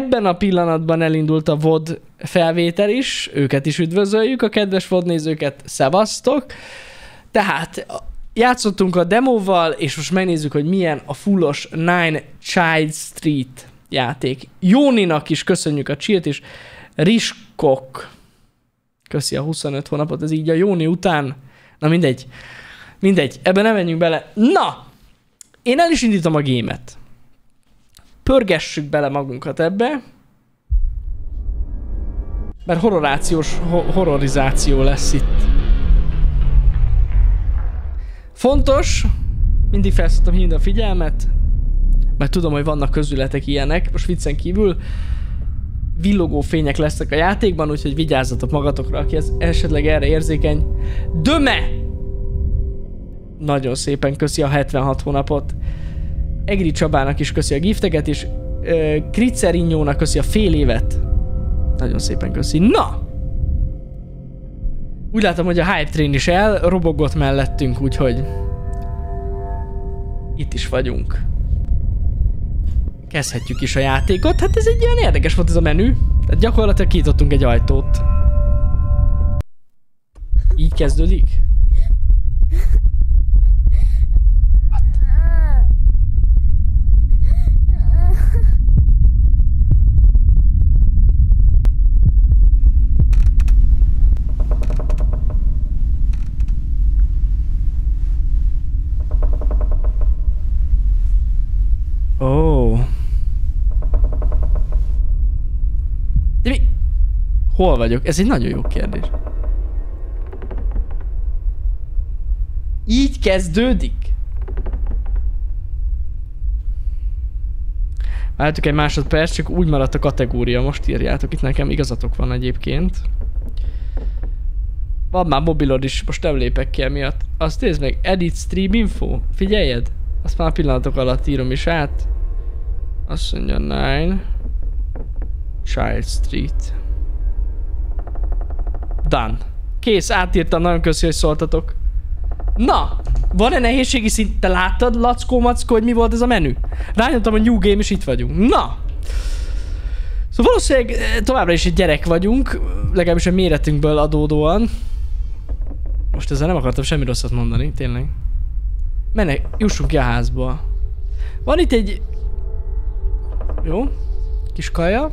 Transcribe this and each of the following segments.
ebben a pillanatban elindult a VOD felvétel is, őket is üdvözöljük, a kedves VOD nézőket, szevasztok. Tehát játszottunk a demóval, és most megnézzük, hogy milyen a fullos Nine Child Street játék. Jóninak is köszönjük a csilt, és Riskok. Köszi a 25 hónapot, ez így a Jóni után. Na mindegy. Mindegy, ebben nem menjünk bele. Na! Én el is indítom a gémet. Pörgessük bele magunkat ebbe. Mert horrorációs, ho- horrorizáció lesz itt. Fontos, mindig felszoktam hívni a figyelmet, mert tudom, hogy vannak közületek ilyenek, most viccen kívül, villogó fények lesznek a játékban, úgyhogy vigyázzatok magatokra, aki ez esetleg erre érzékeny. Döme! Nagyon szépen köszi a 76 hónapot. Egri Csabának is köszi a gifteket, és uh, Kritzerinyónak köszi a fél évet. Nagyon szépen köszi. Na! Úgy látom, hogy a hype train is el, robogott mellettünk, úgyhogy itt is vagyunk. Kezdhetjük is a játékot. Hát ez egy ilyen érdekes volt ez a menü. Tehát gyakorlatilag kinyitottunk egy ajtót. Így kezdődik? Ó. Oh. De mi? Hol vagyok? Ez egy nagyon jó kérdés. Így kezdődik? Várjátok egy másodperc, csak úgy maradt a kategória, most írjátok itt nekem, igazatok van egyébként. Van már mobilod is, most nem lépek ki emiatt. Azt nézd meg, edit stream info, figyeljed? Azt már pillanatok alatt írom is át. Azt mondja, Nine. Child Street. Done. Kész, átírtam, nagyon köszi, hogy szóltatok. Na, van-e nehézségi szint? Te láttad, Lackó Mackó, hogy mi volt ez a menü? Rányomtam a New Game, és itt vagyunk. Na! Szóval valószínűleg eh, továbbra is egy gyerek vagyunk, legalábbis a méretünkből adódóan. Most ezzel nem akartam semmi rosszat mondani, tényleg. Mennek, jussunk ki a házba. Van itt egy... Jó. Kis kaja.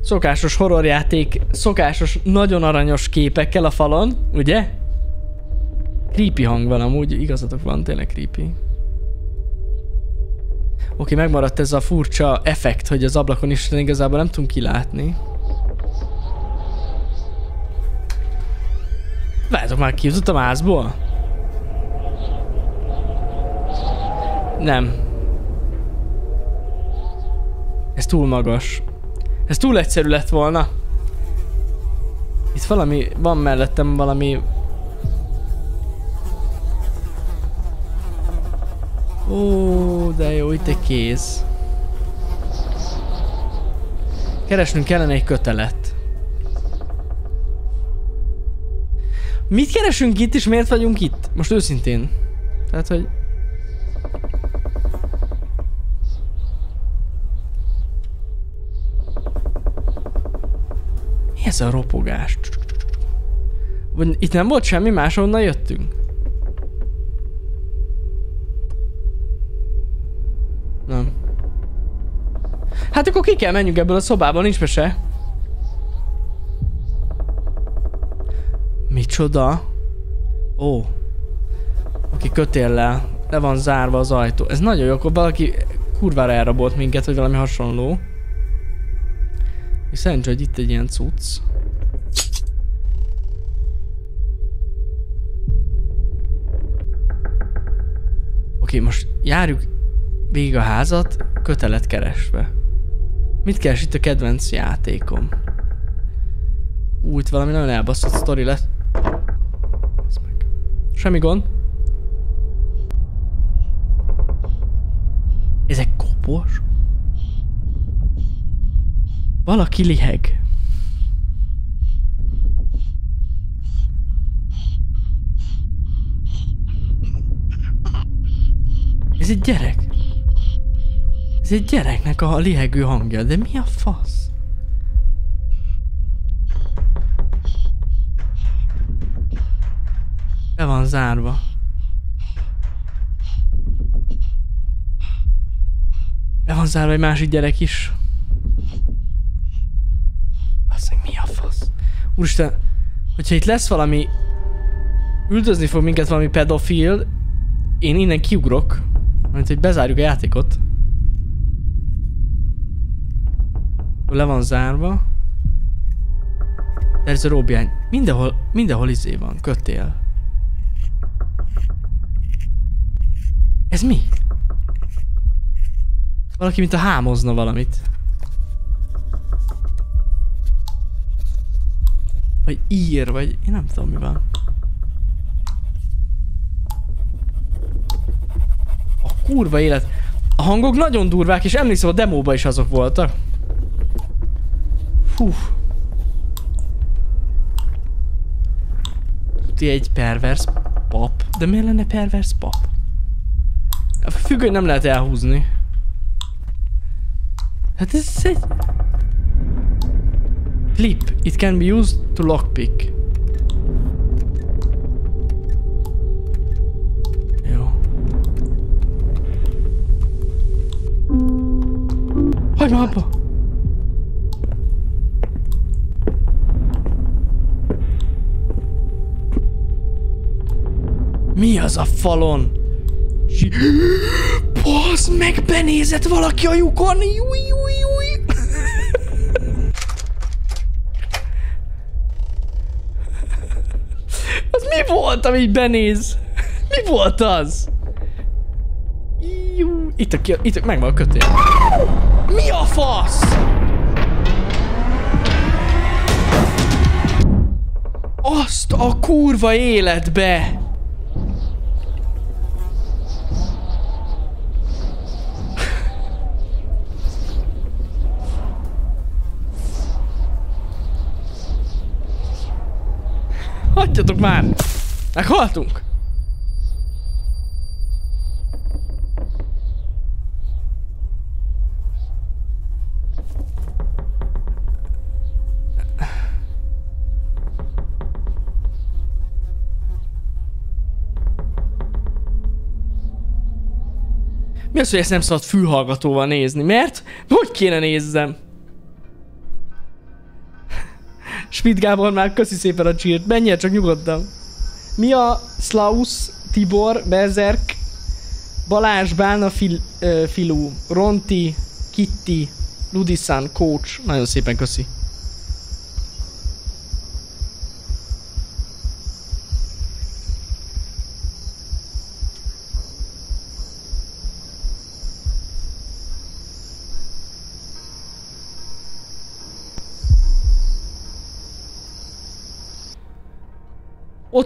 Szokásos horrorjáték, szokásos, nagyon aranyos képekkel a falon, ugye? Creepy hang van amúgy, igazatok van, tényleg creepy. Oké, megmaradt ez a furcsa effekt, hogy az ablakon is igazából nem tudunk kilátni. Várjátok már, kijutottam a házból? Nem. Ez túl magas. Ez túl egyszerű lett volna. Itt valami, van mellettem valami... Ó, de jó, itt egy kéz. Keresnünk kellene egy kötelet. Mit keresünk itt, és miért vagyunk itt? Most őszintén. Tehát, hogy... ez a ropogás? Vagy itt nem volt semmi, máshonnan jöttünk? Nem. Hát akkor ki kell menjünk ebből a szobából, nincs mese. Micsoda? Ó. Aki kötéllel. Le van zárva az ajtó. Ez nagyon jó, akkor valaki kurvára elrabolt minket, vagy valami hasonló. Szerencsé, hogy itt egy ilyen cucc. Oké, most járjuk végig a házat, kötelet keresve. Mit keres itt a kedvenc játékom? Ú, itt valami nagyon elbaszott sztori meg. Semmi gond. Ez egy kopos? Valaki liheg. Ez egy gyerek. Ez egy gyereknek a lihegő hangja, de mi a fasz? Be van zárva. Be van zárva egy másik gyerek is. Azt mi a fasz? Úristen, hogyha itt lesz valami... Üldözni fog minket valami pedofil, én innen kiugrok. Mert hogy bezárjuk a játékot. Le van zárva. There's a rope behind. Mindenhol, mindenhol izé van, kötél. Ez mi? Valaki, mint a hámozna valamit. Vagy ír, vagy én nem tudom mi van. A kurva élet. A hangok nagyon durvák, és emlékszem a demóban is azok voltak. Hú. Tuti egy pervers pap. De miért lenne pervers pap? A függöny nem lehet elhúzni. Hát ez egy... Clip. It can be used to lockpick. Jó. Hagyj már abba! Mi az a falon? Basz meg, benézett valaki a lyukon! Júj! Mi volt, ami benéz? Mi volt az? Jú, itt a, itt a, megvan a kötél. Mi a fasz? Azt a kurva életbe! Hagyjatok már! Meghaltunk! Mi az, hogy ezt nem szabad fülhallgatóval nézni? Mert? Hogy kéne nézzem? Schmidt Gábor már köszi szépen a csírt. Menjél csak nyugodtan. Mi a Slaus, Tibor, Bezerk, Balázs, Bálna, Fil, uh, Filú, Ronti, Kitty, Ludisan, Coach. Nagyon szépen köszi.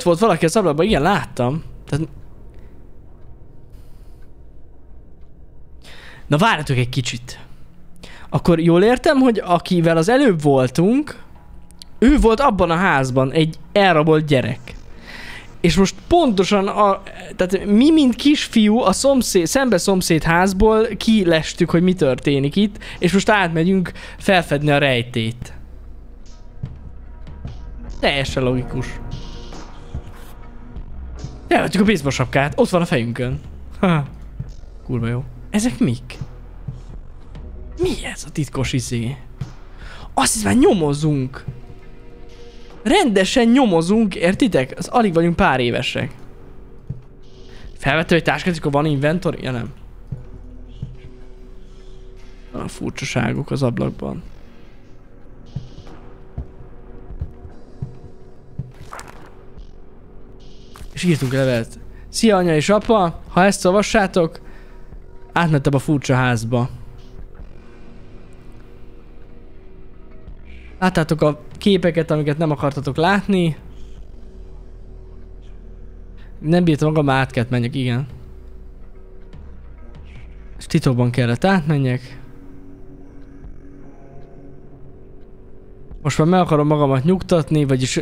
Ott volt valaki az ablakban, igen, láttam. Tehát... Na várjatok egy kicsit. Akkor jól értem, hogy akivel az előbb voltunk, ő volt abban a házban, egy elrabolt gyerek. És most pontosan a, tehát mi, mint kisfiú a szomszéd, szembe szomszéd házból kilestük, hogy mi történik itt, és most átmegyünk felfedni a rejtét. Teljesen logikus. Elhagyjuk a baseball sapkát, ott van a fejünkön. Ha. Kurva jó. Ezek mik? Mi ez a titkos izé? Azt hiszem, nyomozunk. Rendesen nyomozunk, értitek? Az alig vagyunk pár évesek. Felvető egy táskát, akkor van inventory? Ja nem. A furcsaságok az ablakban. És írtunk levelet. Szia anya és apa, ha ezt olvassátok, átmentem a furcsa házba. Láttátok a képeket, amiket nem akartatok látni. Nem bírtam magam, át kellett menjek, igen. És titokban kellett átmenjek. Most már meg akarom magamat nyugtatni, vagyis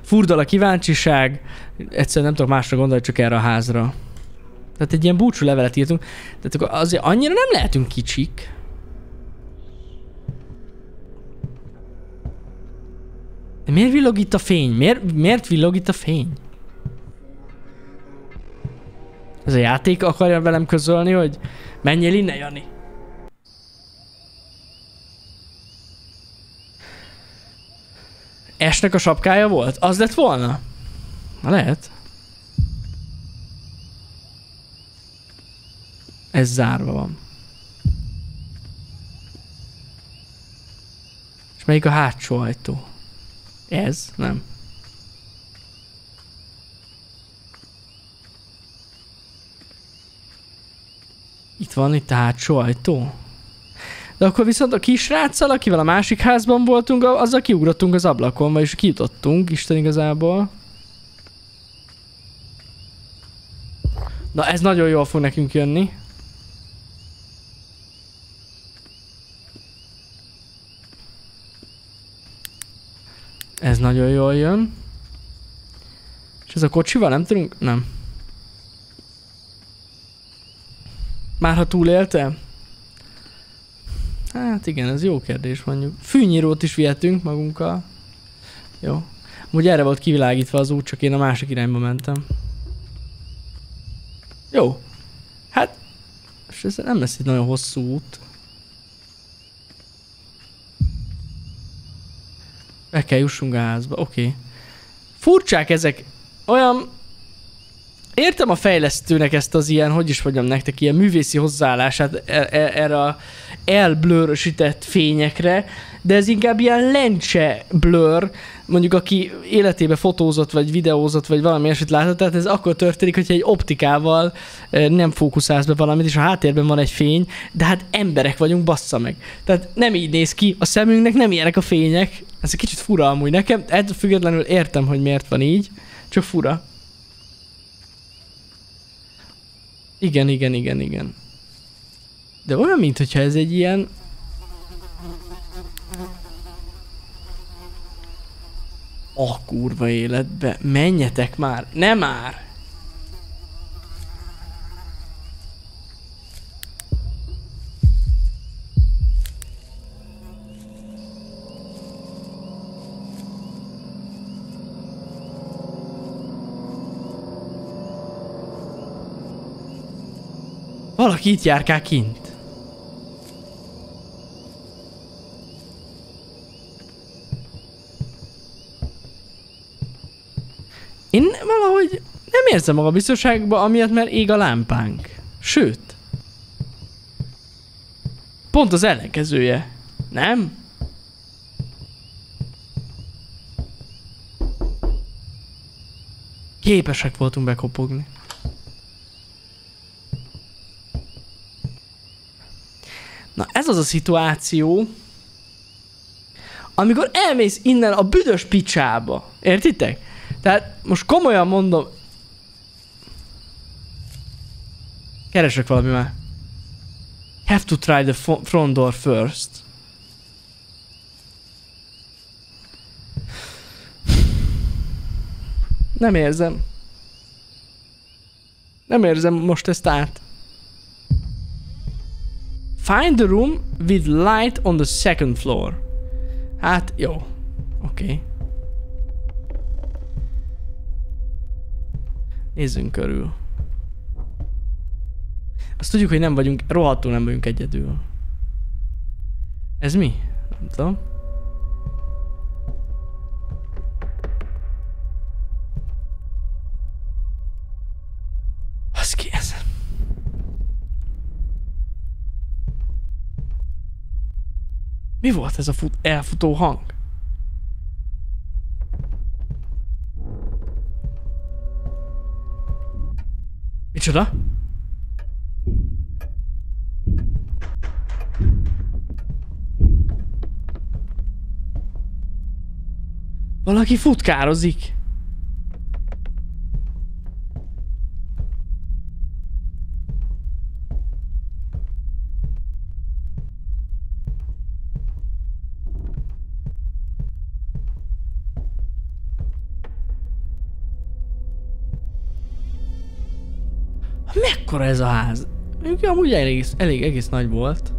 furdal a kíváncsiság. Egyszerűen nem tudok másra gondolni, csak erre a házra. Tehát egy ilyen búcsú levelet írtunk. Tehát akkor azért annyira nem lehetünk kicsik. De miért villog itt a fény? Miért, miért villog itt a fény? Ez a játék akarja velem közölni, hogy menjél innen, Jani. Esnek a sapkája volt? Az lett volna? Na lehet. Ez zárva van. És melyik a hátsó ajtó? Ez? Nem. Itt van itt a hátsó ajtó. De akkor viszont a kisráccal, akivel a másik házban voltunk, azzal kiugrottunk az ablakon, vagyis kijutottunk, Isten igazából. Na ez nagyon jól fog nekünk jönni. Ez nagyon jól jön. És ez a kocsival nem tudunk? Nem. Már ha túlélte? Hát igen, ez jó kérdés mondjuk. Fűnyírót is vihetünk magunkkal. Jó. Úgy erre volt kivilágítva az út, csak én a másik irányba mentem. Jó. Hát, és ez nem lesz egy nagyon hosszú út. Be kell jussunk a házba, oké. Okay. Furcsák ezek. Olyan... Értem a fejlesztőnek ezt az ilyen, hogy is mondjam nektek, ilyen művészi hozzáállását e- e- erre a elblőrösített fényekre, de ez inkább ilyen lencse blur, mondjuk aki életébe fotózott, vagy videózott, vagy valami ilyesmit látott, tehát ez akkor történik, hogyha egy optikával nem fókuszálsz be valamit, és a háttérben van egy fény, de hát emberek vagyunk, bassza meg. Tehát nem így néz ki, a szemünknek nem ilyenek a fények, ez egy kicsit fura amúgy nekem, ettől függetlenül értem, hogy miért van így, csak fura. Igen, igen, igen, igen. De olyan, mintha ez egy ilyen A kurva életbe, menjetek már, nem már! Valaki itt járkál kint. Én valahogy nem érzem magam biztonságban, amiatt, mert ég a lámpánk. Sőt. Pont az ellenkezője. Nem? Képesek voltunk bekopogni. Na ez az a szituáció, amikor elmész innen a büdös picsába. Értitek? Tehát most komolyan mondom, keresek valami már. Have to try the front door first. Nem érzem. Nem érzem most ezt át. Find the room with light on the second floor. Hát, jó. Oké. Okay. Nézzünk körül. Azt tudjuk, hogy nem vagyunk, rohadtul nem vagyunk egyedül. Ez mi? Nem tudom. Mi volt ez a fut elfutó hang? Micsoda? Valaki futkározik. Mekkora ez a ház? Mondjuk amúgy elég, elég egész nagy volt.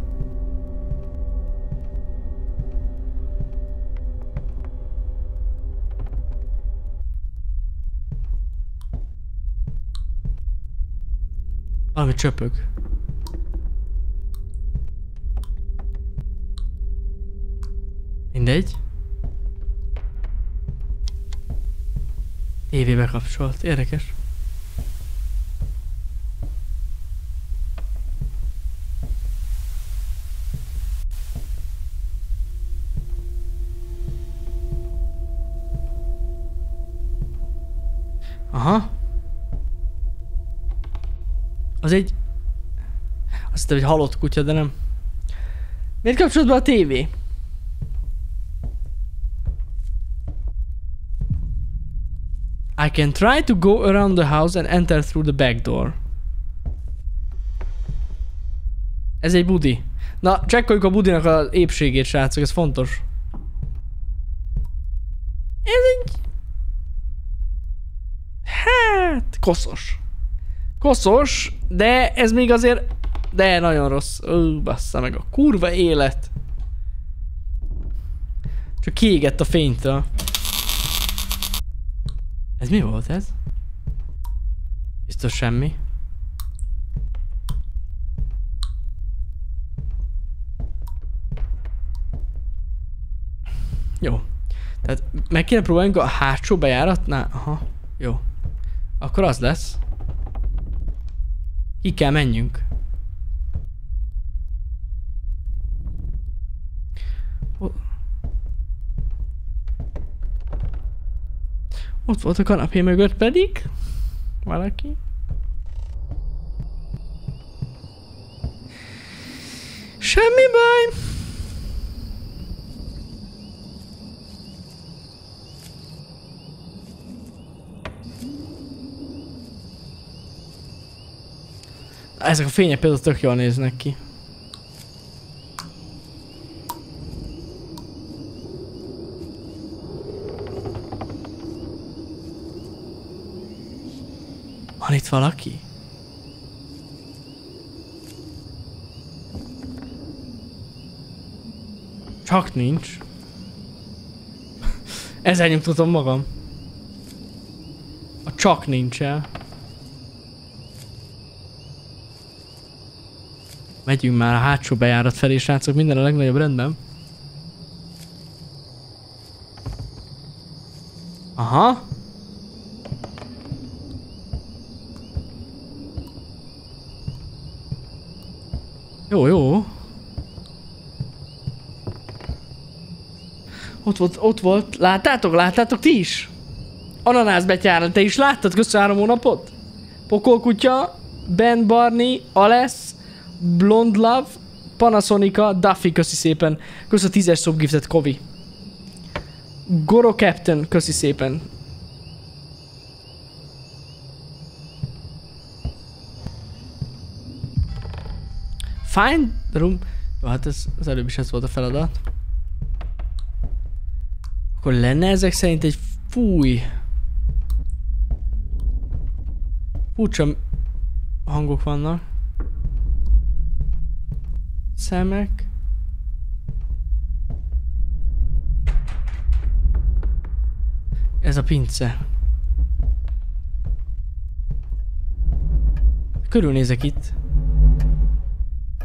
Valami csöpög. Mindegy. TV bekapcsolt. Érdekes. Az egy... Azt hittem, hogy halott kutya, de nem. Miért kapcsolod be a tévé? I can try to go around the house and enter through the back door. Ez egy budi. Na, csekkoljuk a budinak az épségét, srácok, ez fontos. Ez egy... Hát, koszos. Koszos, de ez még azért... De nagyon rossz. Ó, bassza meg a kurva élet. Csak kiégett a fénytől. Ez mi volt ez? Biztos semmi. Jó. Tehát meg kéne próbálni a hátsó bejáratnál? Aha. Jó. Akkor az lesz. Ki kell menjünk. Ott volt a kanapé mögött pedig. Valaki. Semmi baj. Ezek a fények például tök jól néznek ki. Van itt valaki? Csak nincs. Ezzel nyugtatom magam. A csak nincs el. Megyünk már a hátsó bejárat felé, srácok, minden a legnagyobb rendben. Aha. Jó, jó. Ott volt, ott volt. Láttátok, láttátok ti is? Ananász betyára, te is láttad köszönöm három hónapot? Pokolkutya, Ben Barney, Alesz, Blond Love, Panasonica, Duffy, köszi szépen. Köszi a tízes subgiftet, Kovi. Goro Captain, köszi szépen. Find the room. Jó, hát ez, az előbb is ez volt a feladat. Akkor lenne ezek szerint egy fúj. Furcsa hangok vannak. Szemek. Ez a pince. Körülnézek itt.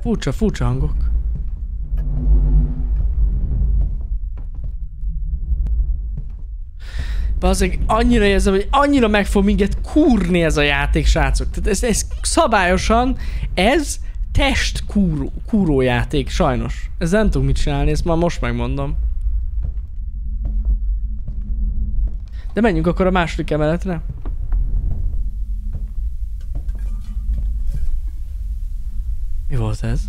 Furcsa, furcsa hangok. Bazzeg, annyira érzem, hogy annyira meg fog minket kurni ez a játék, srácok. Tehát ez, ez szabályosan, ez test kúró, kúró játék, sajnos. Ez nem tudok mit csinálni, ezt már most megmondom. De menjünk akkor a második emeletre. Mi volt ez?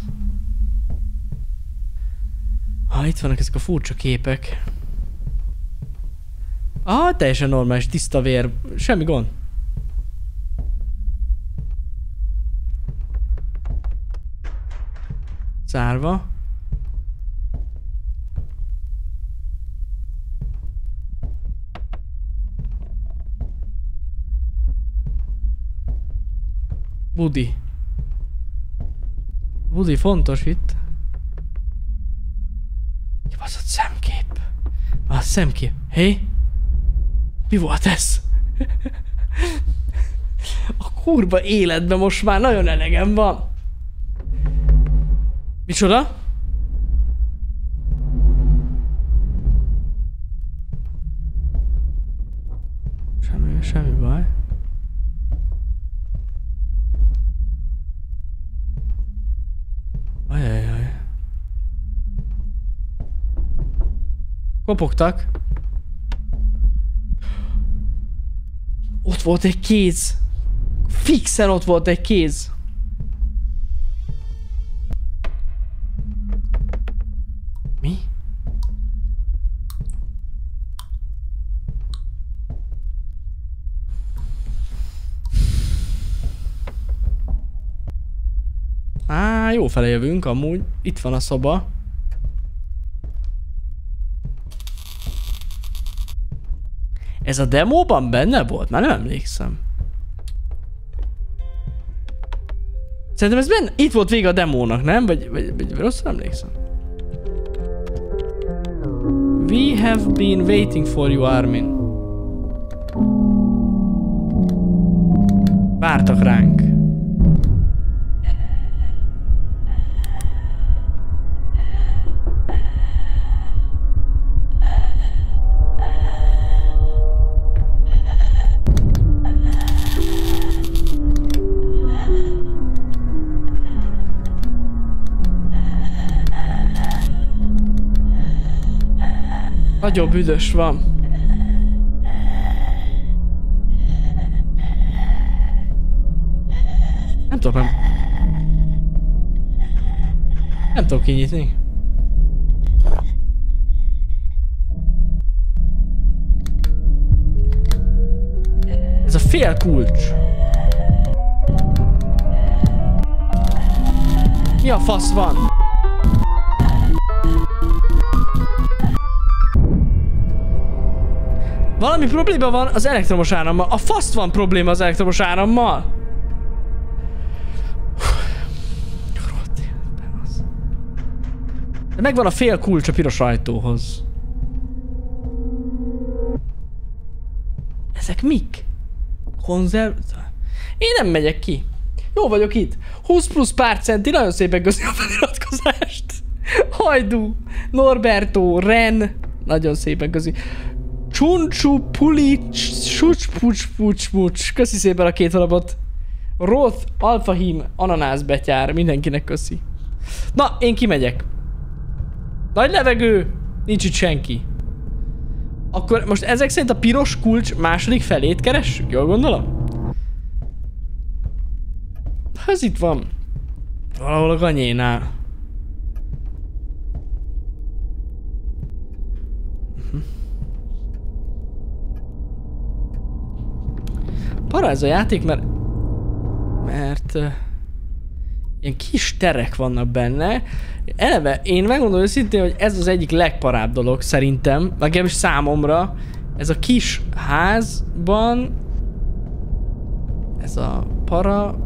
Ha itt vannak ezek a furcsa képek. Ah, teljesen normális, tiszta vér, semmi gond. Zárva. Budi. Budi fontos itt. Kibaszott szemkép. A szemkép. Hé? Hey? Mi volt ez? A kurva életben most már nagyon elegem van. Micsoda? Semmi, semmi baj. Ajajaj. Kopogtak. Ott volt egy kéz. Fixen ott volt egy kéz. Á, jó fele jövünk amúgy. Itt van a szoba. Ez a demóban benne volt? Már nem emlékszem. Szerintem ez benne... Itt volt vége a demónak, nem? Vagy, vagy, vagy rosszul emlékszem? We have been waiting for you, Armin. Vártak ránk. Nagyon büdös van. Nem tudom, nem... Nem tudom kinyitni. Ez a fél kulcs. Mi a fasz van? Valami probléma van az elektromos árammal. A faszt van probléma az elektromos árammal. De megvan a fél kulcs a piros ajtóhoz. Ezek mik? Konzerv... Én nem megyek ki. Jó vagyok itt. 20 plusz pár centi, nagyon szépen köszi a feliratkozást. Hajdú, Norberto, Ren, nagyon szépen köszi. Csuncsú, puli, sucs, pucs. Köszi szépen a két alapot. Roth, Alfahim, ananász betyár. Mindenkinek köszi. Na, én kimegyek. Nagy levegő. Nincs itt senki. Akkor most ezek szerint a piros kulcs második felét keressük? Jól gondolom? Ez itt van. Valahol a ganyénál. Para ez a játék, mert... Mert... Ilyen kis terek vannak benne. Eleve, én megmondom őszintén, hogy ez az egyik legparább dolog szerintem, legalábbis számomra. Ez a kis házban ez a para,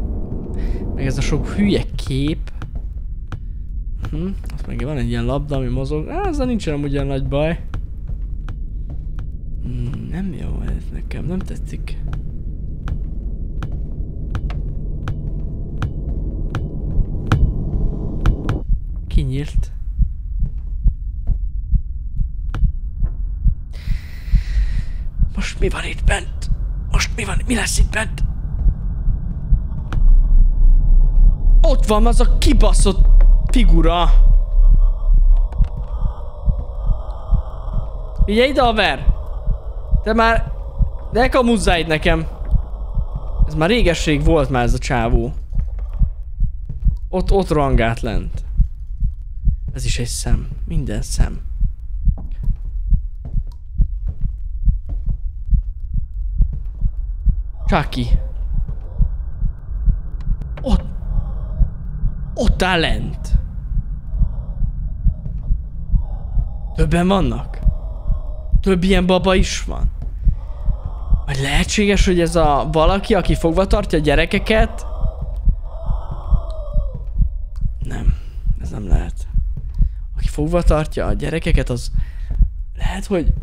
meg ez a sok hülye kép. Hm, azt meg van egy ilyen labda, ami mozog. Á, ezzel nincsen amúgy olyan nagy baj. Hm, nem jó ez nekem, nem tetszik. Kinyílt. Most mi van itt bent? Most mi van? Mi lesz itt bent? Ott van az a kibaszott figura. Ugye ide, haver! Te már... De kamuzzá itt nekem. Ez már régesség volt már ez a csávó. Ott, ott rangált lent. Ez is egy szem. Minden szem. Chucky. Ott. Ott áll lent. Többen vannak? Több ilyen baba is van? Vagy lehetséges, hogy ez a valaki, aki fogva tartja a gyerekeket, Ez nem lehet. Aki fogva tartja a gyerekeket, az lehet, hogy...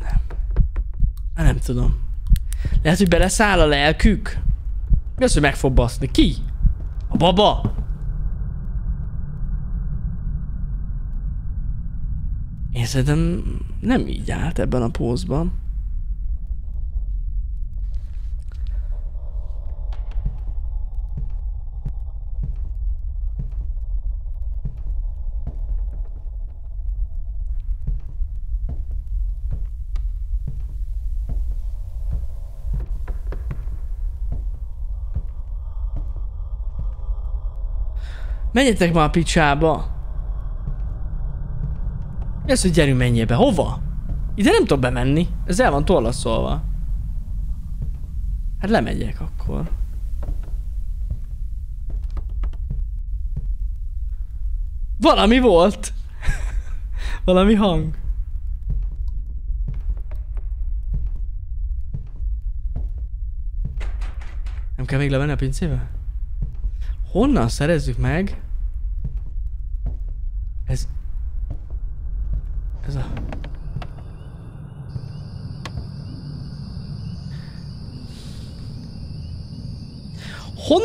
Nem. Hát nem tudom. Lehet, hogy beleszáll a lelkük? Mi az, hogy meg fog baszni? Ki? A baba? Én szerintem nem így állt ebben a pózban. Menjetek már a picsába! Az, hogy gyerünk menjél be? Hova? Ide nem tudok bemenni. Ez el van torlaszolva. Hát lemegyek akkor. Valami volt. Valami hang. Nem kell még levenni a pincébe? Honnan szerezzük meg? Ez... Ez a...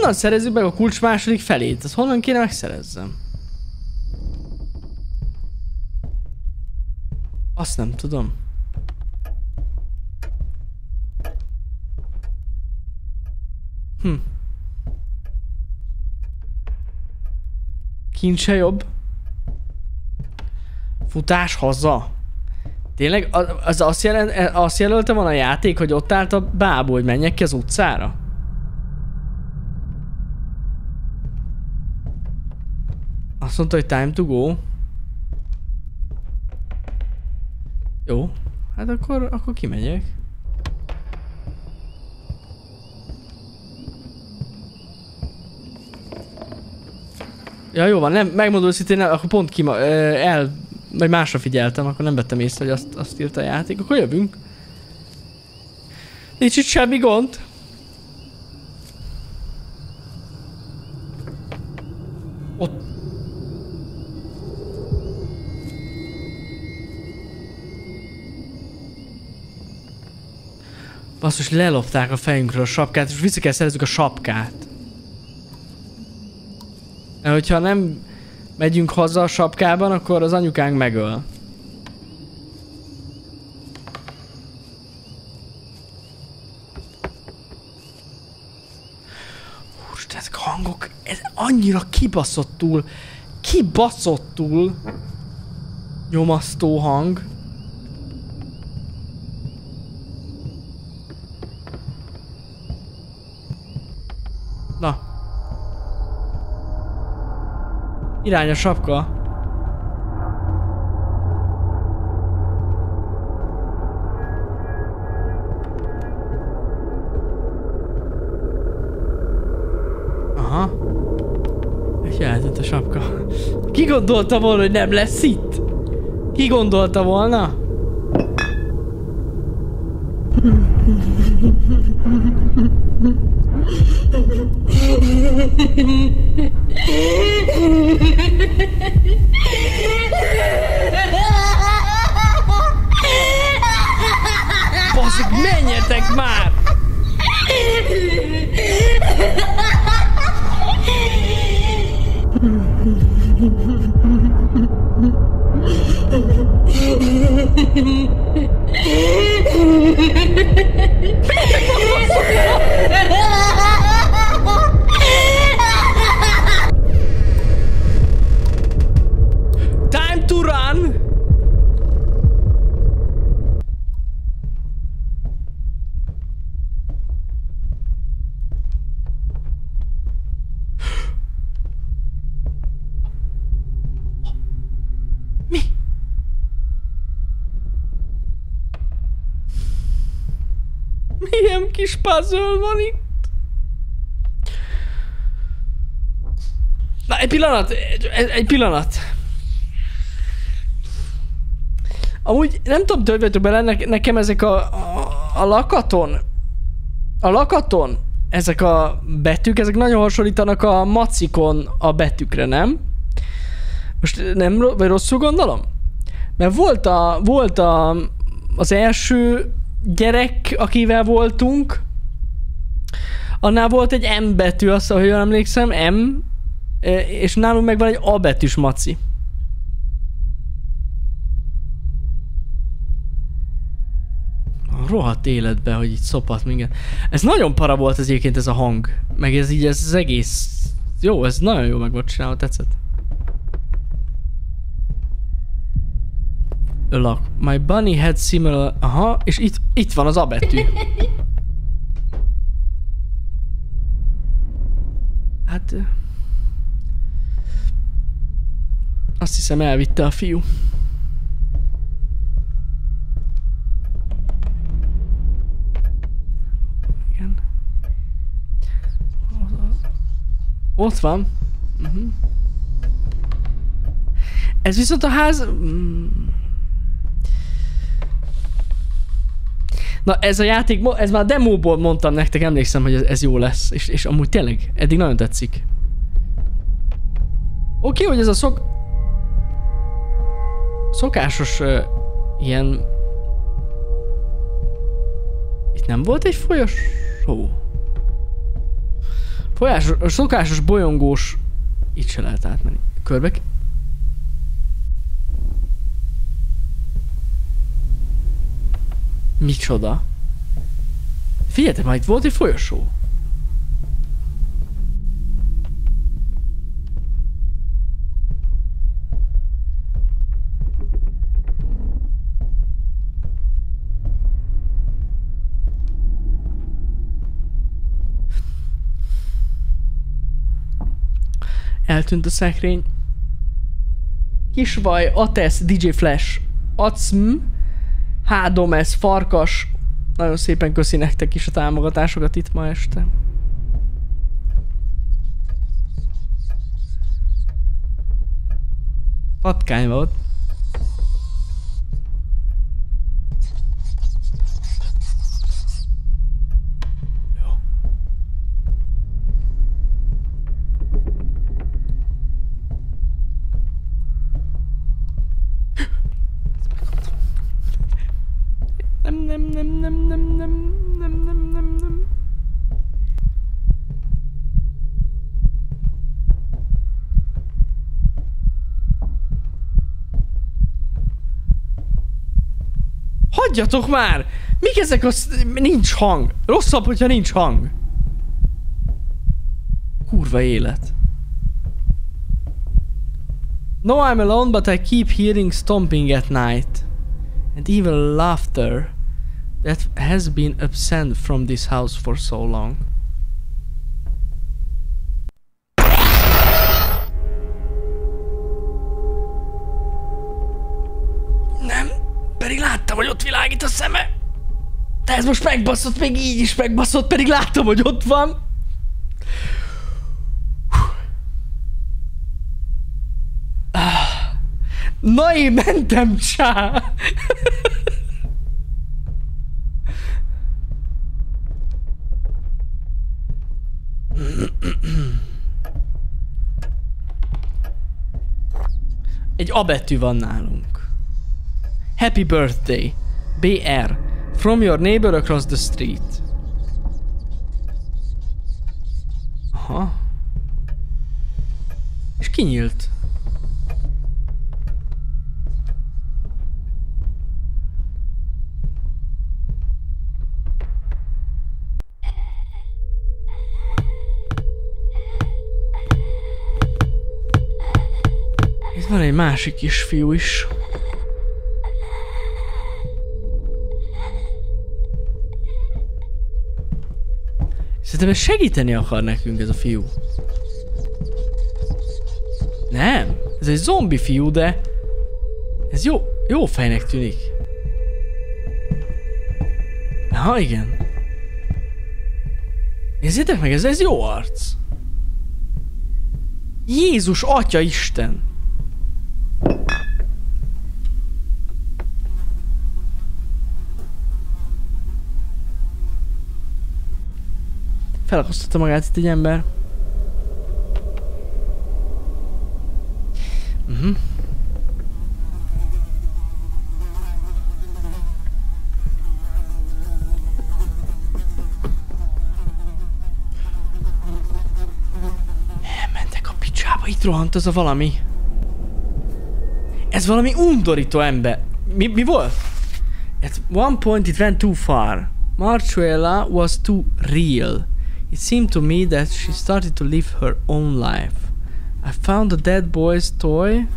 Honnan szerezzük meg a kulcs második felét? Ez honnan kéne megszerezzem? Azt nem tudom. Hm. Kincse jobb. Futás haza. Tényleg? Az azt, jelent, azt jelölte van a játék, hogy ott állt a bábú, hogy menjek ki az utcára? Azt mondta, hogy time to go. Jó. Hát akkor, akkor kimegyek. Ja jó van, nem, megmondom őszintén, akkor pont ki, el, vagy másra figyeltem, akkor nem vettem észre, hogy azt, azt írta a játék, akkor jövünk. Nincs itt semmi gond. Basszus, lelopták a fejünkről a sapkát, és vissza kell szerezzük a sapkát. Mert hogyha nem megyünk haza a sapkában, akkor az anyukánk megöl. Úristen, ezek a hangok, ez annyira kibaszottul, kibaszottul nyomasztó hang. Irány a sapka. Aha. Eltűnt a sapka. Ki gondolta volna, hogy nem lesz itt? Ki gondolta volna? Baszik, menjetek már! Pillanat, egy, egy pillanat. Amúgy nem tudom, hogy bele, ne, nekem ezek a, a, a lakaton, a lakaton ezek a betűk, ezek nagyon hasonlítanak a macikon a betűkre, nem? Most nem, vagy rosszul gondolom? Mert volt, a, volt a, az első gyerek, akivel voltunk, annál volt egy M betű, azt, hogy jól emlékszem, M, és nálunk meg van egy A betűs maci. A rohadt életbe, hogy így szopat minket. Ez nagyon para volt az egyébként ez a hang. Meg ez így, ez az egész... Jó, ez nagyon jó meg volt csinálva, tetszett. A lock. My bunny had similar... Aha, és itt, itt van az A betű. Hát... Azt hiszem elvitte a fiú. Igen. Ott van. Uh-huh. Ez viszont a ház... Mm. Na ez a játék, ez már a demóból mondtam nektek, emlékszem, hogy ez, ez jó lesz. És, és amúgy tényleg, eddig nagyon tetszik. Oké, okay, hogy ez a szok... Szokásos uh, ilyen... Itt nem volt egy folyosó? Folyásos, szokásos bolyongós... Itt se lehet átmenni. Körbe Micsoda? Figyeljetek már, itt volt egy folyosó. Eltűnt a szekrény. Kisvaj, Atesz, DJ Flash, Acm, Hádomes, Farkas. Nagyon szépen köszi nektek is a támogatásokat itt ma este. Patkány volt. Hagyjatok már! Mik ezek az... Nincs hang. Rosszabb, hogyha nincs hang. Kurva élet. No, I'm alone, but I keep hearing stomping at night. And even laughter that has been absent from this house for so long. Ez most megbaszott, még így is megbaszott, pedig láttam, hogy ott van. Na én mentem csá! Egy A betű van nálunk. Happy birthday. BR. From your neighbor across the street. Aha. És kinyílt. Van egy másik kisfiú is. Szerintem segíteni akar nekünk ez a fiú. Nem, ez egy zombi fiú, de ez jó, jó fejnek tűnik. Ha igen. Nézzétek meg, ez, ez jó arc. Jézus, Atya Isten! Felakasztotta magát itt egy ember. Mhm. Elmentek a picsába, itt rohant az a valami. Ez valami undorító ember. Mi, mi volt? At one point it went too far. Marchuela was too real. It seemed to me that she started to live her own life. I found a dead boy's toy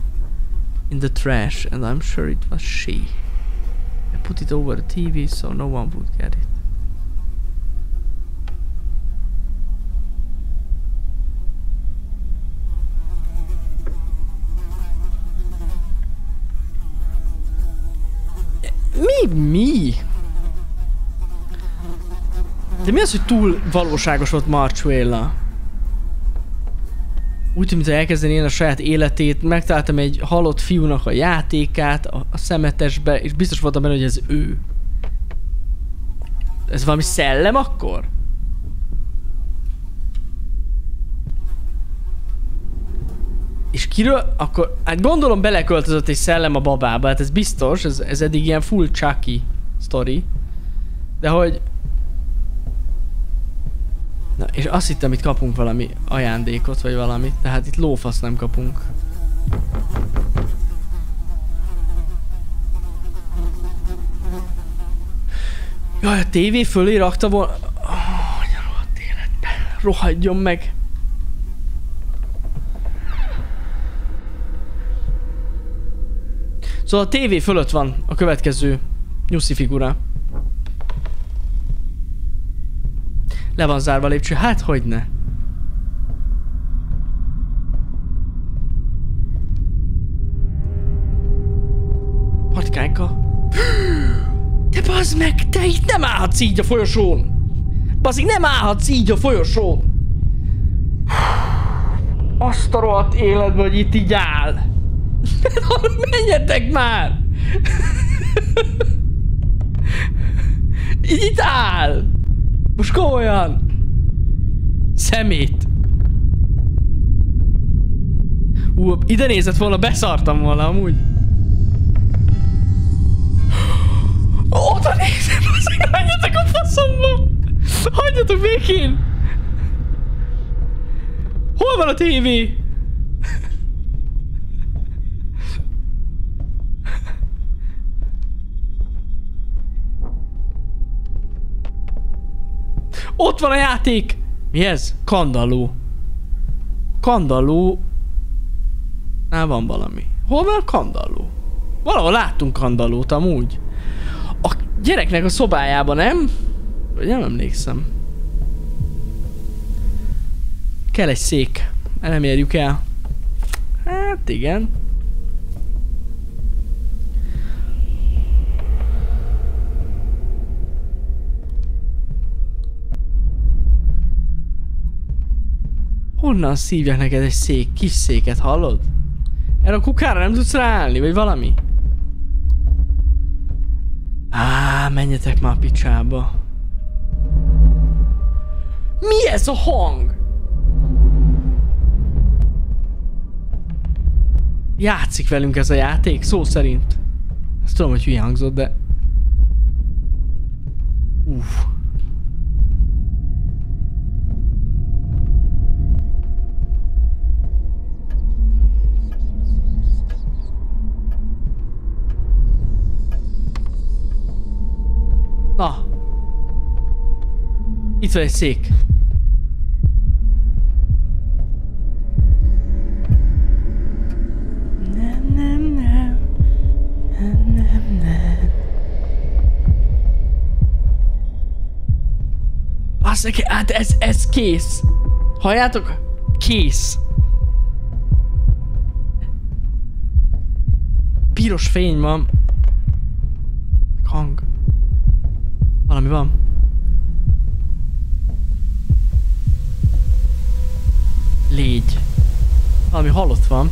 in the trash and I'm sure it was she. I put it over the TV so no one would get it. De mi az, hogy túl valóságos volt Marchuela? Úgy tűnt, hogy elkezdeni én a saját életét, megtaláltam egy halott fiúnak a játékát a, a szemetesbe, és biztos voltam benne, hogy ez ő. Ez valami szellem akkor? És kiről, akkor, hát gondolom beleköltözött egy szellem a babába, hát ez biztos, ez, ez eddig ilyen full Chucky story. De hogy... Na, és azt hittem, itt kapunk valami ajándékot, vagy valamit, tehát itt lófasz nem kapunk. Jaj, a tévé fölé rakta volna... Oh, rohadt életbe. Rohadjon meg. Szóval a tévé fölött van a következő nyuszi figura. Le van zárva a lépcső, hát hogy ne. Patkányka. Te bazd meg, te itt nem állhatsz így a folyosón. Bazzik, nem állhatsz így a folyosón. Azt a rohadt életbe, hogy itt így áll. Menjetek már! Így itt áll! Most komolyan! Szemét! Ú, ide nézett volna, beszartam volna amúgy. Oda nézem, hagyjatok a faszomba! Hagyjatok békén! Hol van a tévé? Ott van a játék! Mi ez? Kandalló. Kandalló... Nál van valami. Hol van a kandalló? Valahol láttunk kandallót amúgy. A gyereknek a szobájában, nem? Vagy nem emlékszem. Kell egy szék. Nem érjük el. Hát igen. Honnan szívják neked egy szék, kis széket, hallod? Erre a kukára nem tudsz ráállni, vagy valami? Á, menjetek már picsába. Mi ez a hang? Játszik velünk ez a játék, szó szerint. Ezt tudom, hogy hülye hangzott, de... Uff. Na. Itt van egy szék. Nem, nem, nem. Nem, nem, nem. Azt neki, hát ez, ez kész. Halljátok? Kész. Piros fény van. Hang. Valami van. Légy. Valami halott van.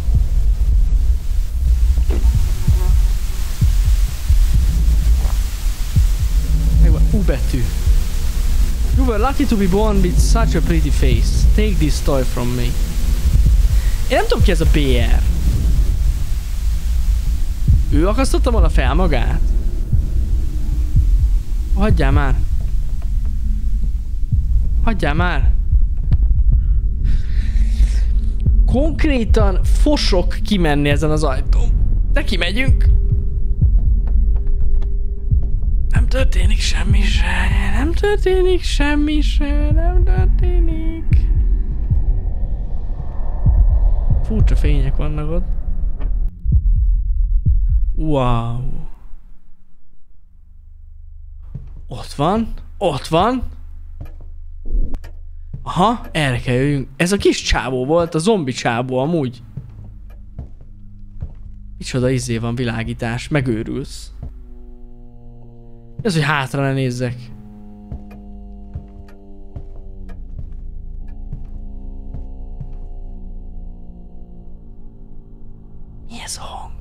U betű. You were lucky to be born with such a pretty face. Take this toy from me. Én nem tudom ki ez a BR. Ő akasztotta volna fel magát? Hagyjál már. Hagyjál már. Konkrétan fosok kimenni ezen az ajtón. De kimegyünk. Nem történik semmi se, nem történik semmi se, nem történik. Furcsa fények vannak ott. Wow. Ott van, ott van. Aha, erre kell jöjjünk. Ez a kis csábó volt, a zombi csábó amúgy. Micsoda izé van világítás, megőrülsz. Ez, hogy hátra ne nézzek. Mi ez a hang?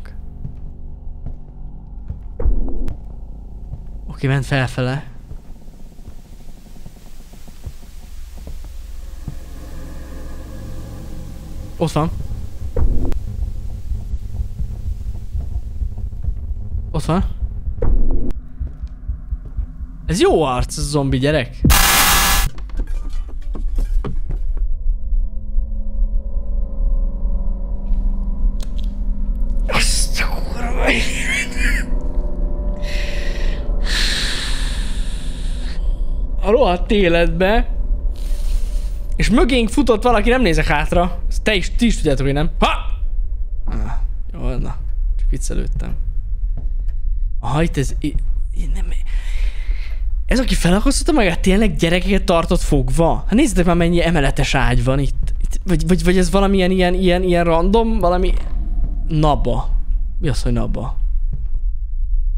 Oké, ment felfele. Ott van. Ott van. Ez jó arc, ez zombi gyerek. Azt kurva A rohadt életbe. És mögénk futott valaki, nem nézek hátra. Te is, ti is tudjátok, hogy nem. Ha! Ah, jó, na. Csak viccelődtem. Aha, itt ez... i- Nem, ez aki felakasztotta magát, tényleg gyerekeket tartott fogva? Hát nézzétek már mennyi emeletes ágy van itt. itt vagy, vagy, vagy ez valamilyen ilyen, ilyen, ilyen random, valami... Naba. Mi az, hogy naba?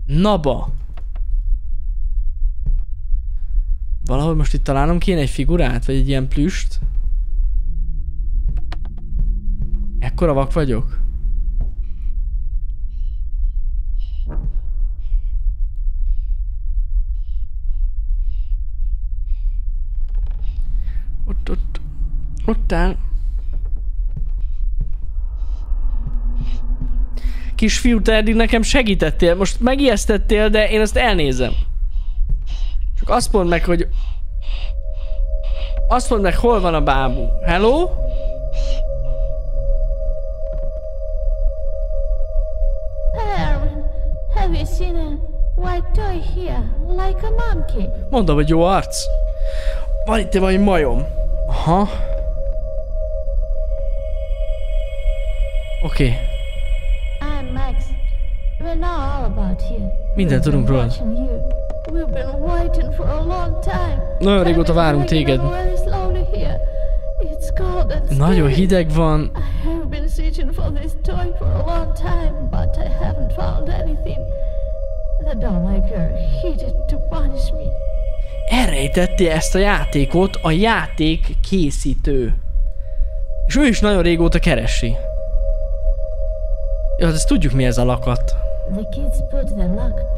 Naba. Valahol most itt találnom kéne egy figurát, vagy egy ilyen plüst. Ekkora vak vagyok? Ott, ott, ott áll. Kisfiú, te eddig nekem segítettél, most megijesztettél, de én ezt elnézem. Csak azt mondd meg, hogy... Azt mondd meg, hol van a bábú. Hello? Mondom, hogy jó arc. Van itt valami majom. Aha. Oké. Okay. I'm Max. We know all about you. Mindent We've tudunk rólad. Nagyon régóta várunk téged. Nagyon hideg van. I have been searching for this toy for a long time, but I haven't found anything. The dollmaker hid it to punish me. Elrejtette ezt a játékot a játék készítő. És ő is nagyon régóta keresi. Ja, hát ezt tudjuk mi ez a lakat. The kids put the lock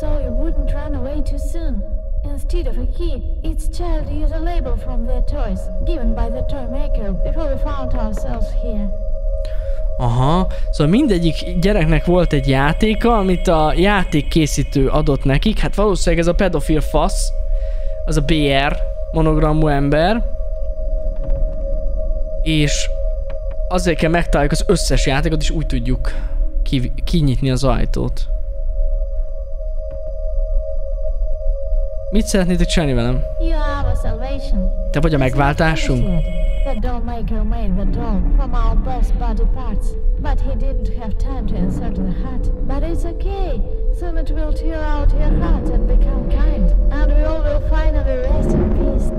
so you wouldn't run away too soon. Instead of a key, each child used a label from their toys, given by the toy maker before we found ourselves here. Aha, szóval mindegyik gyereknek volt egy játéka, amit a játékkészítő adott nekik. Hát valószínűleg ez a pedofil fasz, az a BR monogramú ember. És azért kell megtaláljuk az összes játékot, és úgy tudjuk ki, kinyitni az ajtót. Mit szeretnétek csinálni velem? Te vagy a megváltásunk? The doll maker made the doll from our best body parts, but he didn't have time to insert the heart. But it's okay. Soon it will tear out your heart and become kind, and we all will finally rest in peace.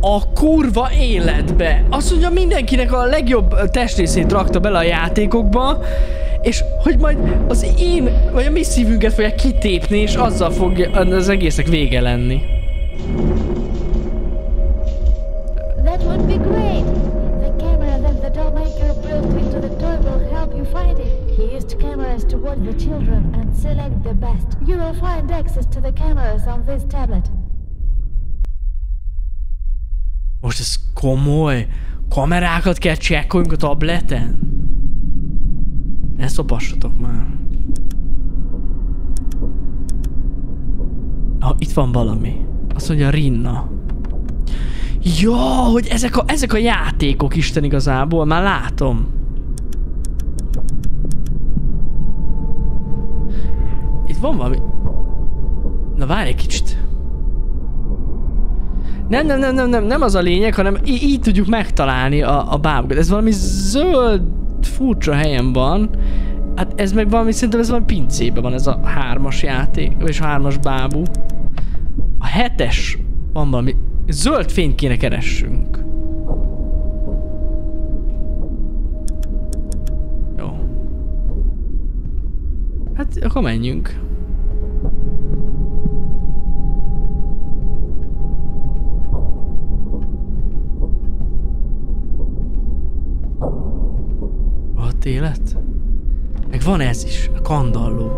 A kurva életbe! Azt mondja, mindenkinek a legjobb testrészét rakta bele a játékokba, és hogy majd az én, vagy a mi szívünket fogják kitépni, és azzal fog az egésznek vége lenni. Select the best. You will find access to the cameras on this tablet. Most ez komoly. Kamerákat kell csekkoljunk a tableten? Ne szopassatok már. Ah, itt van valami. Azt mondja Rinna. Ja, hogy ezek a, ezek a játékok Isten igazából, már látom. Itt van valami... Na várj egy kicsit. Nem, nem, nem, nem, nem, nem az a lényeg, hanem í- így tudjuk megtalálni a, a bábukat. Ez valami zöld, furcsa helyen van. Hát ez meg valami, szerintem ez valami pincében van ez a hármas játék, a hármas bábú. A hetes van valami, zöld fényt kéne keressünk. Jó. Hát akkor menjünk. Ott élet? Meg van ez is, a kandalló.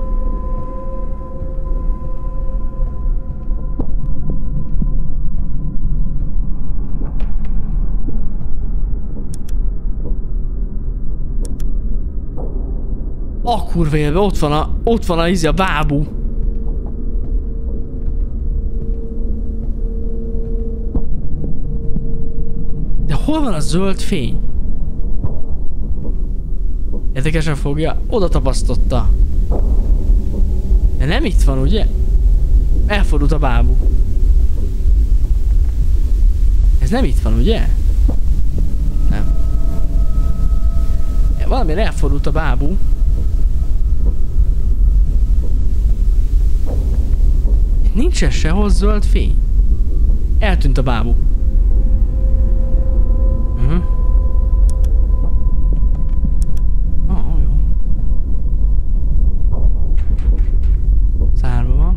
A kurva élve, ott van a, ott van a izi, a bábú. De hol van a zöld fény? Érdekesen fogja, oda tapasztotta. De nem itt van, ugye? Elfordult a bábú. Ez nem itt van, ugye? Nem. Valamire elfordult a bábú. Nincsen sehol zöld fény. Eltűnt a bábú. Uh-huh. Ah, jó. Zárva van.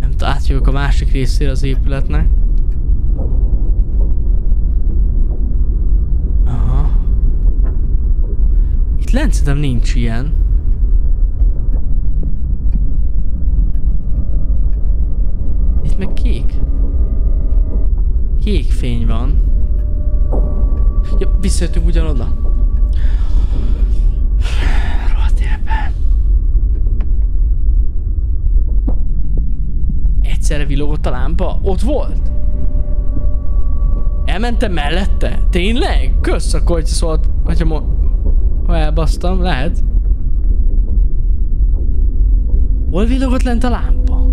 Nem tudom, átjövök a másik részére az épületnek. Aha. Itt lent szerintem nincs ilyen. Itt meg kék. Kék fény van. Ja, visszajöttünk ugyanoda. Villogott a lámpa? Ott volt? Elmentem mellette? Tényleg? Kösz akkor, hogy szólt, hogyha mo- ha elbasztam, lehet. Hol villogott lent a lámpa?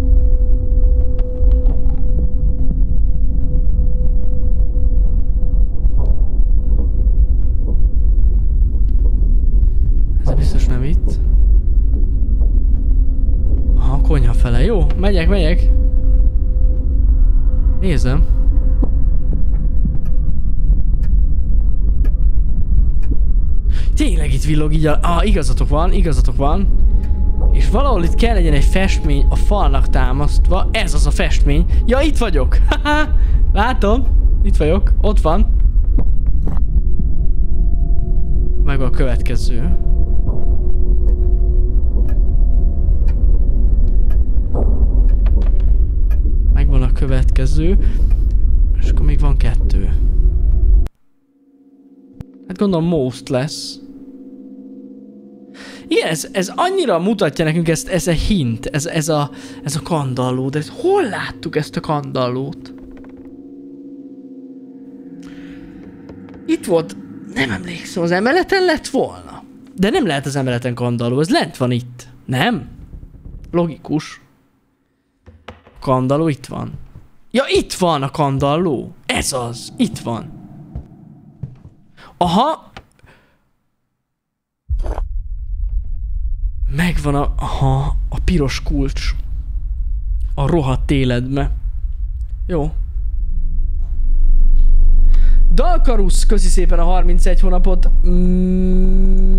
Ez biztos nem itt. Aha, konyha fele. Jó, megyek, megyek. Nézem. Tényleg itt villog így a... Ah, igazatok van, igazatok van. És valahol itt kell legyen egy festmény a falnak támasztva. Ez az a festmény. Ja, itt vagyok. Látom. Itt vagyok. Ott van. Meg a következő. Megvan a következő. És akkor még van kettő. Hát gondolom most lesz. Igen, ez, ez annyira mutatja nekünk ezt, ez a hint, ez, ez, a, ez a kandalló, de hol láttuk ezt a kandallót? Itt volt, nem emlékszem, az emeleten lett volna. De nem lehet az emeleten kandalló, ez lent van itt. Nem? Logikus. Kandalló itt van. Ja, itt van a kandalló. Ez az, itt van. Aha. Megvan a, aha, a piros kulcs. A rohadt életbe. Jó. Dalkarusz, köszi szépen a 31 hónapot.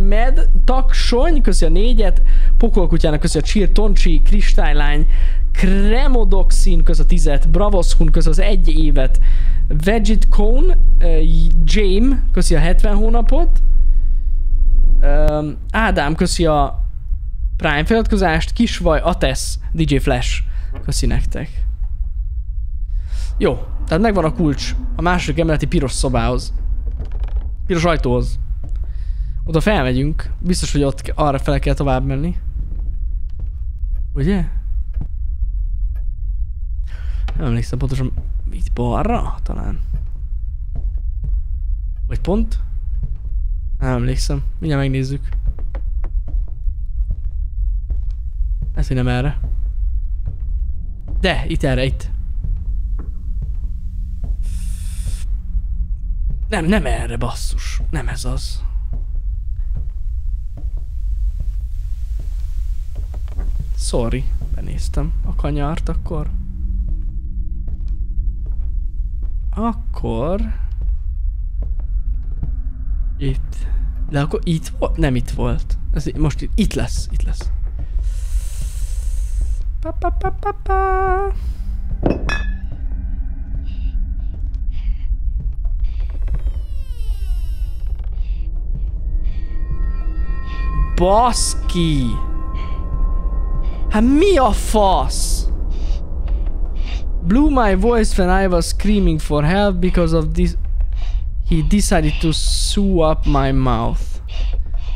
Med, Taksony, köszi a négyet. Pokolkutyának köszi a Csír, Toncsi, Kristálylány, Kremodoxin, kösz a tizet. Bravoskun, kösz az egy évet. Vegit Cone, uh, Jame, köszi a 70 hónapot. Um, Ádám, köszi a Prime feliratkozást. Kisvaj, Atesz, DJ Flash, köszi nektek. Jó, tehát megvan a kulcs a második emeleti piros szobához. Piros ajtóhoz. Oda felmegyünk. Biztos, hogy ott arra fel kell tovább menni. Ugye? Nem emlékszem pontosan. Itt balra? Talán. Vagy pont? Nem emlékszem. Mindjárt megnézzük. Ez, hogy nem erre. De, itt erre, itt. Nem, nem erre, basszus. Nem ez az. Sorry, benéztem a kanyart akkor. Akkor... Itt. De akkor itt volt? Nem itt volt. Ez most itt, itt lesz, itt lesz. Pa, pa, pa, pa, pa. Baszki! Hát mi a fasz? Blew my voice when I was screaming for help because of this... He decided to sew up my mouth.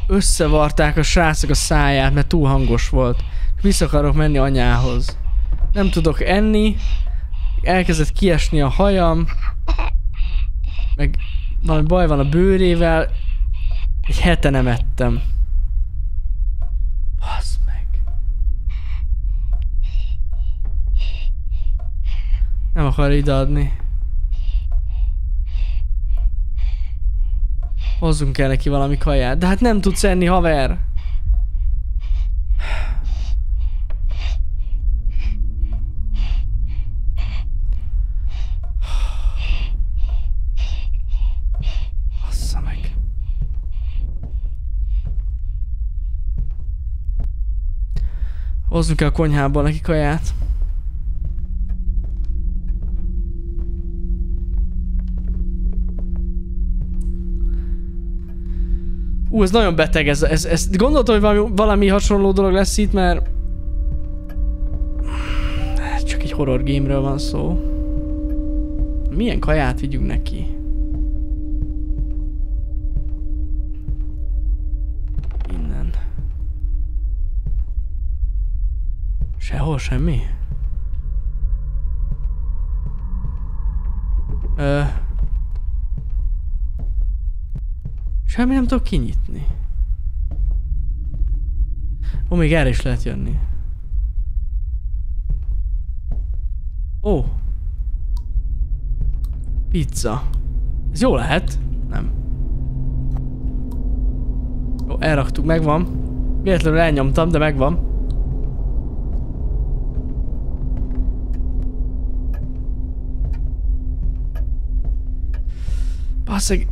Összevarták a srácok a száját, mert túl hangos volt. Vissza akarok menni anyához. Nem tudok enni. Elkezdett kiesni a hajam. Meg valami baj van a bőrével. Egy hete nem ettem. Basz meg. Nem akar ideadni. Hozzunk el neki valami kaját. De hát nem tudsz enni, haver. Bassza meg. Hozzunk el a konyhából neki kaját. Ú, ez nagyon beteg, ez, ez, ez gondoltam, hogy valami, valami hasonló dolog lesz itt, mert csak egy horror gameről van szó. Milyen kaját vigyünk neki? Sehol semmi? Ö... Semmi nem tudok kinyitni. Ó, még erre is lehet jönni. Ó. Pizza. Ez jó lehet? Nem. Jó, elraktuk, megvan. Véletlenül elnyomtam, de megvan. Basszeg,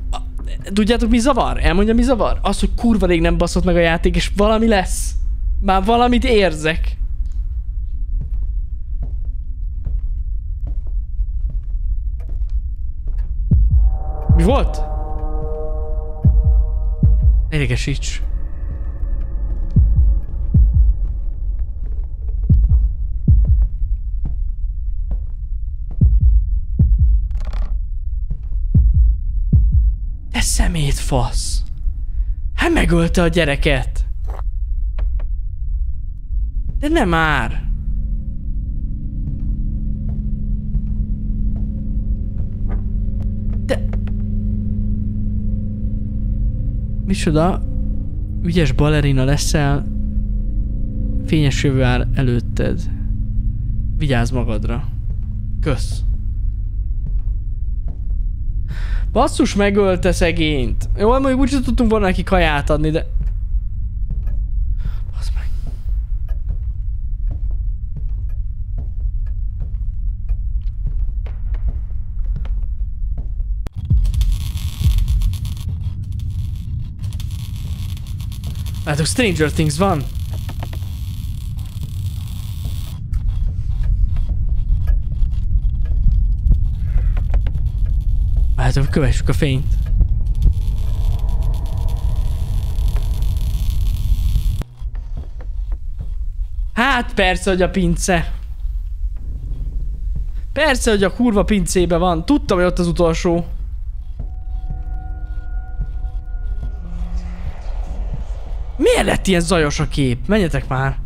tudjátok mi zavar? Elmondja mi zavar? Az, hogy kurva rég nem baszott meg a játék, és valami lesz. Már valamit érzek. Megölte a gyereket! De nem már! De... Micsoda? Ügyes balerina leszel? Fényes jövő áll előtted. Vigyázz magadra. Kösz. Basszus, megölte szegényt. Jó, hát mondjuk úgy tudtunk volna neki kaját adni, de... Basz meg. Látok, Stranger Things van. Kövessük a fényt. Hát persze, hogy a pince. Persze, hogy a kurva pincébe van. Tudtam, hogy ott az utolsó. Miért lett ilyen zajos a kép? Menjetek már.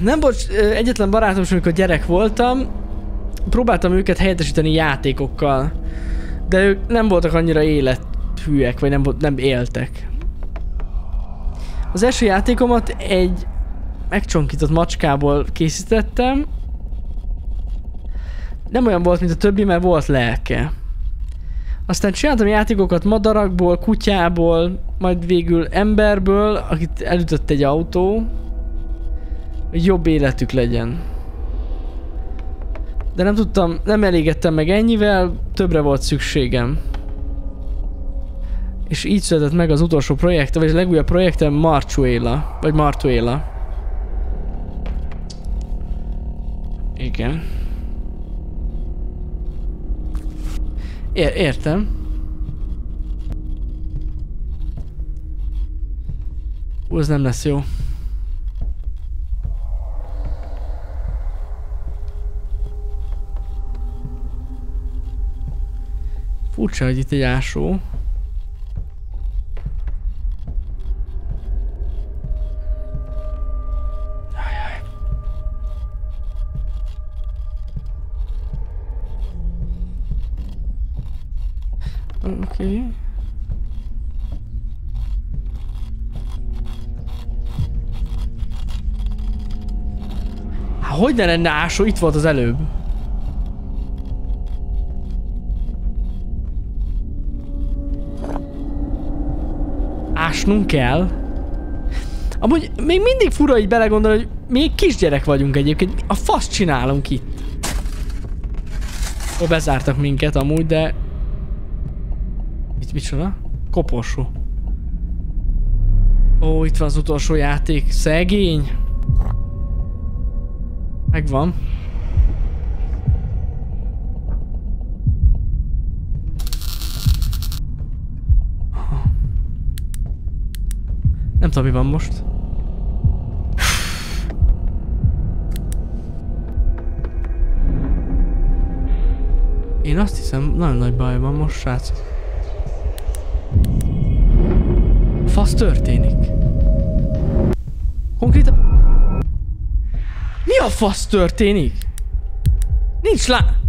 Nem bocs, egyetlen barátom, amikor gyerek voltam, próbáltam őket helyettesíteni játékokkal, de ők nem voltak annyira élethűek, vagy nem, nem éltek. Az első játékomat egy megcsonkított macskából készítettem. Nem olyan volt, mint a többi, mert volt lelke. Aztán csináltam játékokat madarakból, kutyából, majd végül emberből, akit elütött egy autó, hogy jobb életük legyen. De nem tudtam, nem elégettem meg ennyivel, többre volt szükségem. És így született meg az utolsó projekt, vagy a legújabb projektem Marchuela, vagy Martuela. Igen. É értem. Ú, ez nem lesz jó. Furcsa, hogy itt egy ásó. Oké. Okay. Hát hogy ne lenne ásó? Itt volt az előbb. Ásnunk kell. Amúgy még mindig fura így belegondolni, hogy még kisgyerek vagyunk egyébként. A fasz csinálunk itt? Ó, bezártak minket amúgy, de itt micsoda? Koporsó. Ó, itt van az utolsó játék. Szegény. Megvan. Nem tudom, mi van most. Én azt hiszem, nagyon nagy baj van most, srácok. fasz történik? Konkrétan... Mi a fasz történik? Nincs lá...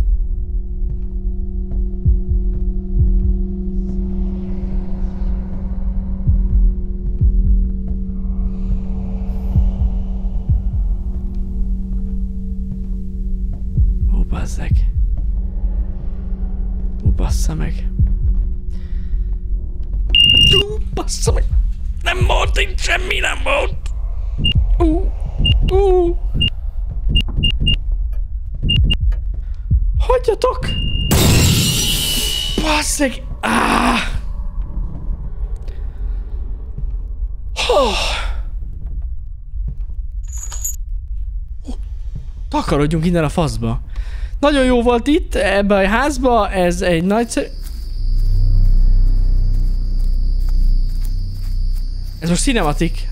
bazzeg. Ó, bassza meg. Ó, bassza meg. Nem volt itt semmi, nem volt. Ú, ú. Hagyjatok! Basszeg! Ah! Oh. Takarodjunk innen a faszba. Nagyon jó volt itt, ebbe a házba, ez egy nagyszerű... Ez most cinematik.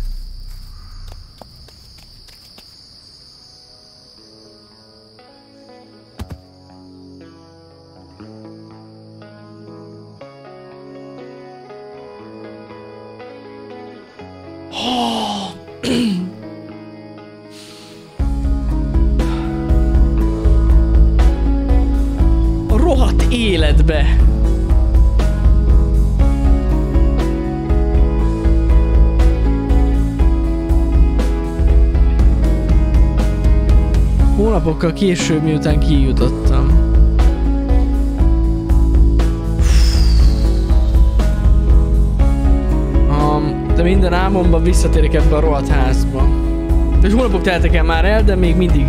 napokkal később, miután kijutottam. Um, de minden álmomban visszatérek ebbe a rohadt házba. És hónapok teltek el már el, de még mindig.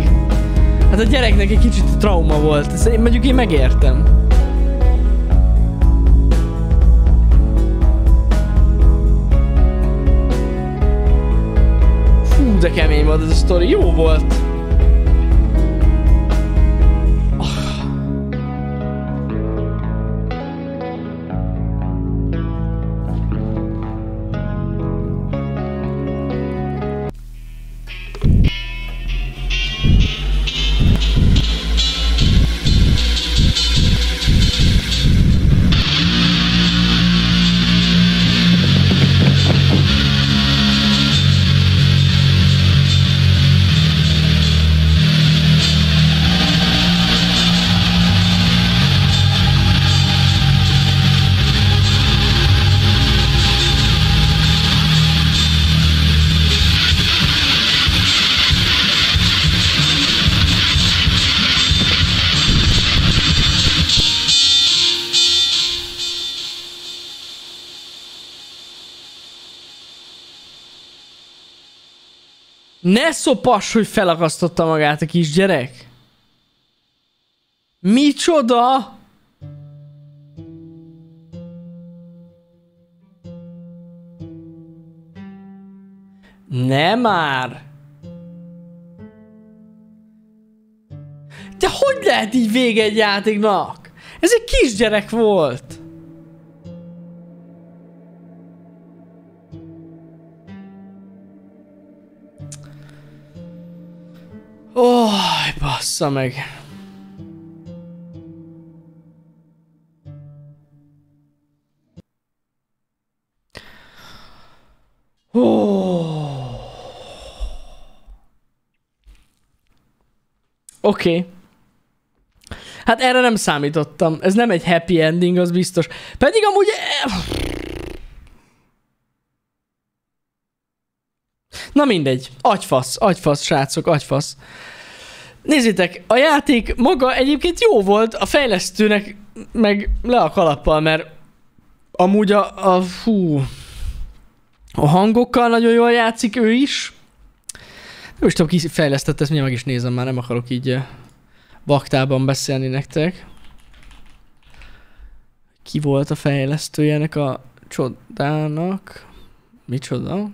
Hát a gyereknek egy kicsit trauma volt, ezt én, mondjuk én megértem. Fú, de kemény volt ez a sztori, jó volt. Ne szopass, hogy felakasztotta magát a kisgyerek. Micsoda? Nem már! De hogy lehet így vége egy játéknak? Ez egy kisgyerek volt. Ó, oh, bassza meg. Oh. Oké. Okay. Hát erre nem számítottam. Ez nem egy happy ending, az biztos. Pedig amúgy... Na mindegy. Agyfasz, agyfasz, srácok, agyfasz. Nézzétek, a játék maga egyébként jó volt, a fejlesztőnek meg le a kalappal, mert amúgy a, a fú, a hangokkal nagyon jól játszik ő is. Nem is tudom, ki fejlesztett, ezt meg is nézem, már nem akarok így eh, vaktában beszélni nektek. Ki volt a fejlesztője ennek a csodának? Micsoda?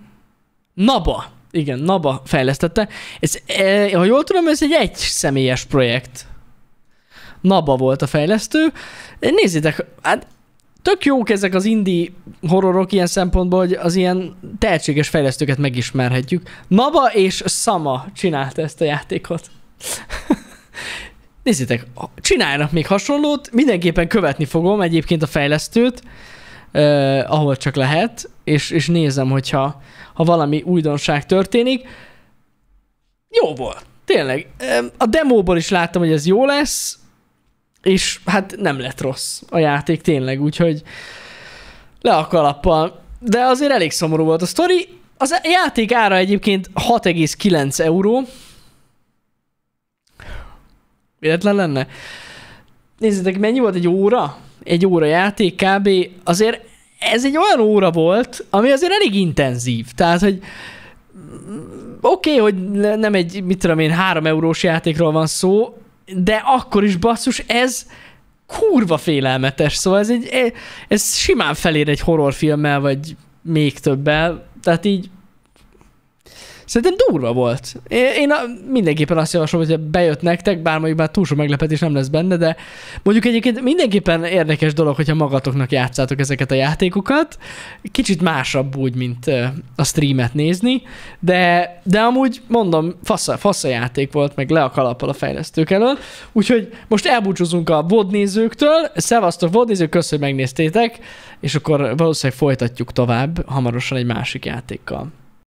Naba. Igen, Naba fejlesztette. Ez, e, ha jól tudom, ez egy egy személyes projekt. Naba volt a fejlesztő. Nézzétek, hát tök jók ezek az indie horrorok ilyen szempontból, hogy az ilyen tehetséges fejlesztőket megismerhetjük. Naba és Sama csinálta ezt a játékot. Nézzétek, csinálnak még hasonlót, mindenképpen követni fogom egyébként a fejlesztőt, eh, ahol csak lehet, és, és nézem, hogyha ha valami újdonság történik. Jó volt, tényleg. A demóból is láttam, hogy ez jó lesz, és hát nem lett rossz a játék tényleg, úgyhogy le a kalappal. De azért elég szomorú volt a sztori. Az játék ára egyébként 6,9 euró. Véletlen lenne? Nézzétek, mennyi volt egy óra? Egy óra játék kb. Azért ez egy olyan óra volt, ami azért elég intenzív. Tehát, hogy oké, okay, hogy nem egy, mit tudom én, három eurós játékról van szó, de akkor is basszus, ez kurva félelmetes, szóval ez, egy, ez simán felér egy horrorfilmmel, vagy még többel, tehát így Szerintem durva volt. Én mindenképpen azt javaslom, hogy bejött nektek, bár mondjuk már túl sok meglepetés nem lesz benne, de mondjuk egyébként mindenképpen érdekes dolog, hogyha magatoknak játszátok ezeket a játékokat. Kicsit másabb úgy, mint a streamet nézni, de, de amúgy mondom, fasz, fasz a játék volt, meg le a kalappal a fejlesztők elől. Úgyhogy most elbúcsúzunk a vodnézőktől. Szevasztok vodnézők, köszönöm, hogy megnéztétek, és akkor valószínűleg folytatjuk tovább hamarosan egy másik játékkal.